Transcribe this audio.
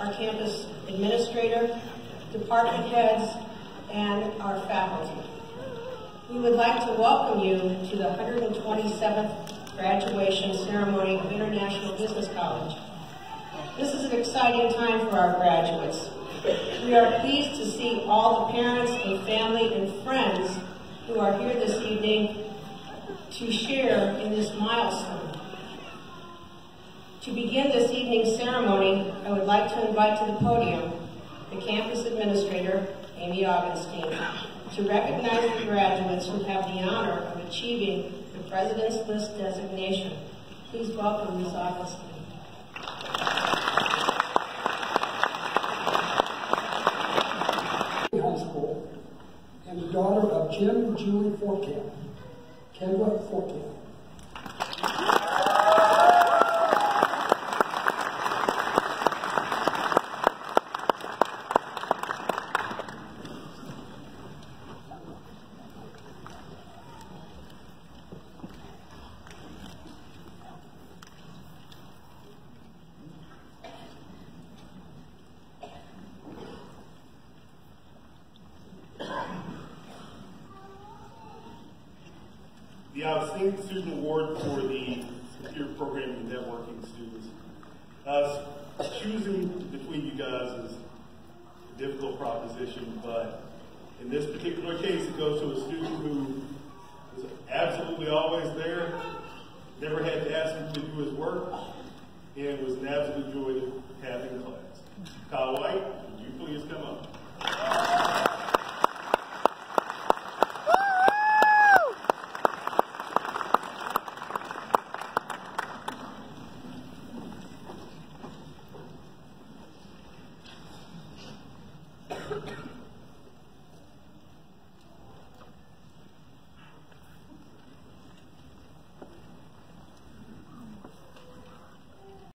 administrator, department heads, and our faculty. We would like to welcome you to the 127th graduation ceremony of International Business College. This is an exciting time for our graduates. We are pleased to see all the parents and family and friends who are here this evening to share in this milestone. To begin this evening's ceremony, I would like to invite to the podium the campus administrator, Amy Augenstein, to recognize the graduates who have the honor of achieving the President's List designation. Please welcome Ms. Augenstein. High School and the daughter of Jim and Julie Forkamp, Kendra Forkamp. The Outstanding Student Award for the Computer Programming and Networking students. Uh, choosing between you guys is a difficult proposition, but in this particular case, it goes to a student who was absolutely always there, never had to ask him to do his work, and was an absolute joy in class.